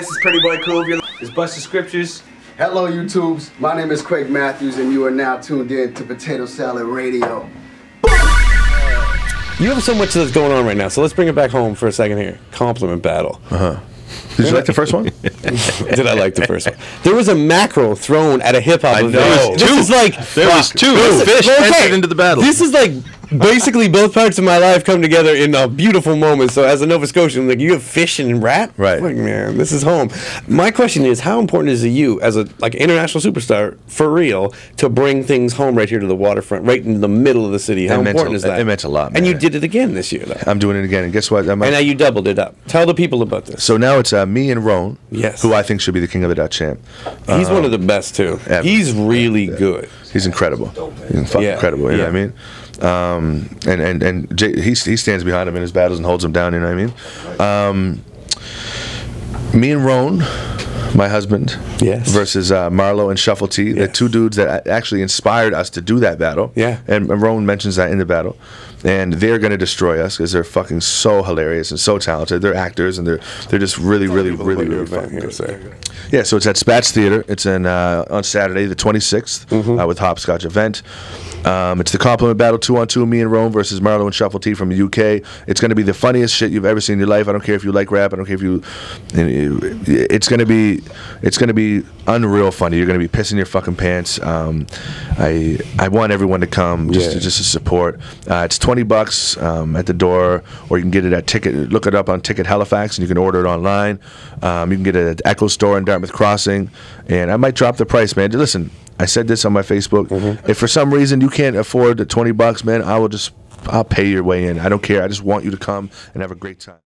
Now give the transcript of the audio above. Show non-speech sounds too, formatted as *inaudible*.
This is Pretty Boy Cool. It's Buster Scriptures. Hello, YouTubes. My name is Craig Matthews, and you are now tuned in to Potato Salad Radio. You have so much that's going on right now, so let's bring it back home for a second here. Compliment battle. Uh huh. Did you like the first one? *laughs* Did I like the first one? There was a mackerel thrown at a hip hop I event. know. This is like There was two Listen, fish okay, entered into the battle. This is like basically both parts of my life come together in a beautiful moment. So as a Nova Scotian, like you have fish and rap, Right. Like man, this is home. My question is, how important is it to you as a like international superstar for real to bring things home right here to the waterfront, right in the middle of the city? How It important a- is that? it meant a lot, And you did it again this year, though. I'm doing it again, and guess what? I'm, And now you doubled it up. Tell the people about this. so now it's uh, me and Rone, Yes. who I think should be the king of the Dot champ. He's one of the best too. ever. He's really good. He's incredible. He's fucking Yeah, incredible. You know yeah. what I mean? Um, and and and Jay, he he stands behind him in his battles and holds him down. You know what I mean? Um, me and Rone, my husband, Yes. versus uh, Marlo and Shuffle T, the two dudes that actually inspired us to do that battle. Yeah. And, Rone mentions that in the battle. And they're going to destroy us because they're fucking so hilarious and so talented. They're actors and they're they're just really, really, really, really fucking good. Yeah, so it's at Spatz Theater. It's in uh, on Saturday, the 26th, Mm-hmm. uh, with Hopscotch event. Um, it's the compliment battle two on two, me and Rone versus Marlo and Shuffle T from the UK. It's going to be the funniest shit you've ever seen in your life. I don't care if you like rap. I don't care if you. It's going to be, it's going to be unreal funny. You're going to be pissing your fucking pants. Um, I I want everyone to come just to, just to support. Uh, it's 20 bucks um, at the door, or you can get it at Ticket. Look it up on Ticket Halifax, and you can order it online. Um, you can get it at Echo Store in Dartmouth Crossing, and I might drop the price, man. Listen, I said this on my Facebook. If for some reason you can't afford the 20 bucks, man, I will just I'll pay your way in. I don't care. I just want you to come and have a great time.